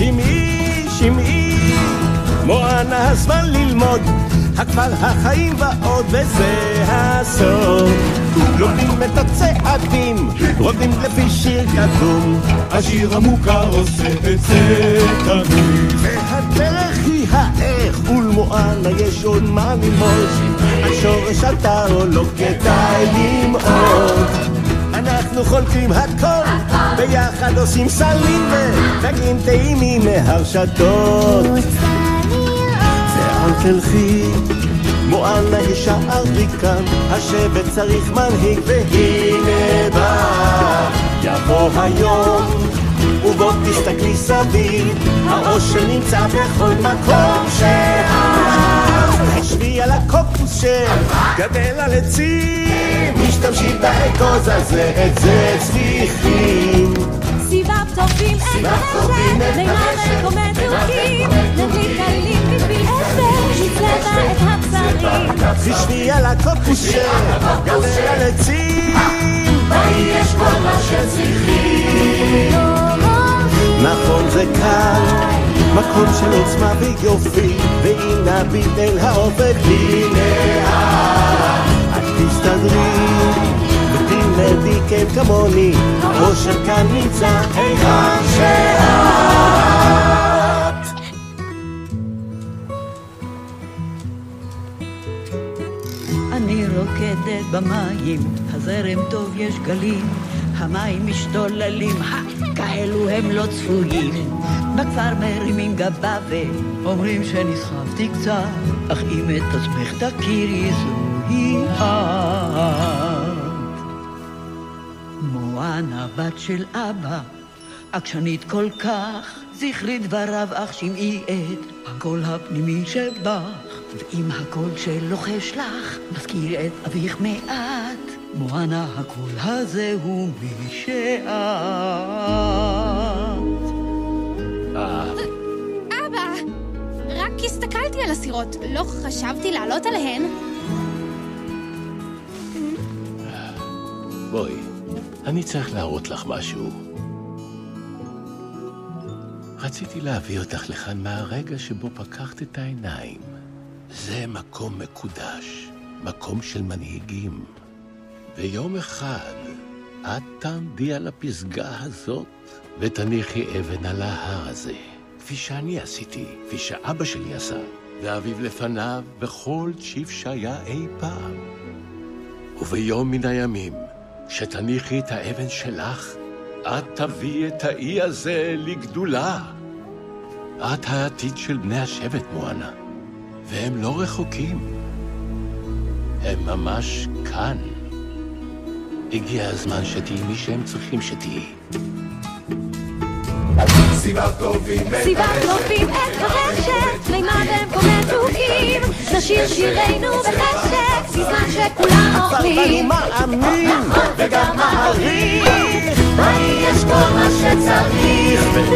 שמעי, שמעי, מואנה הזמן ללמוד, הכפר החיים ועוד, וזה הסוד. לומדים את הצעדים, רוקדים לפי שיר קדום, השיר המוכר עושה את זה תמיד. והדרך היא האיך, ולמואנה יש עוד מה ללמוד, השורש אתה או לא כדאי למעוד. אנחנו חולקים הכל, ביחד עושים סלים ודגים טעימים מהרשתות. תלכי, מואנה הישארי כאן, השבט צריך מנהיג, והנה בא, יבוא היום. ובוא תסתכלי סביב, האושר נמצא בכל מקום שאת. תשבי על הקוקוס שגדל על עצים, משתמשים באגוז הזה, את זה צריכים. סיבב טובים את הרשת, תשבי על הקוקוס שגדל על עצים, יש כל מה שצריכים. נכון זה כאן, מקום של עוצמה ויופי, ואם נביט אל האופק, הנה את, תסתדרי, ותלמדי כן כמוני, האושר כאן נמצא. היכן שאת. רוקדת במים, הזרם טוב יש גלים, המים משתוללים, כאלו הם לא צפויים. בכפר מרימים גבה ואומרים שנסחפתי קצת, אך אם את עצמך תכירי זוהי את. מואנה בת של אבא, עקשנית כל כך, זכרי דבריו אך שמעי את הקול הפנימי שבך, ואם הקול שלוחש לך מזכיר את אביך מעט, מואנה הקול הזה הוא מי שאת. אבא, רק הסתכלתי על הסירות, לא חשבתי לעלות עליהן. בואי, אני צריך להראות לך משהו. רציתי להביא אותך לכאן מהרגע שבו פקחת את העיניים. זה מקום מקודש, מקום של מנהיגים. ויום אחד את תעמדי על הפסגה הזאת ותניחי אבן על ההר הזה, כפי שאני עשיתי, כפי שאבא שלי עשה, ואביו לפניו בכל צ'יף שהיה אי פעם. וביום מן הימים, שתניחי את האבן שלך, את תביאי את האי הזה לגדולה. את העתיד של בני השבט, מואנה, והם לא רחוקים. הם ממש כאן. הגיע הזמן שתהיי מי שהם צריכים שתהיי. סיבה טובים את הרשת, מימר במקומי טורקים, נשיר שירינו בחשק, בזמן שכולם אוכלים. הוא מאמין וגם מעריך, יש כל מה שצריך.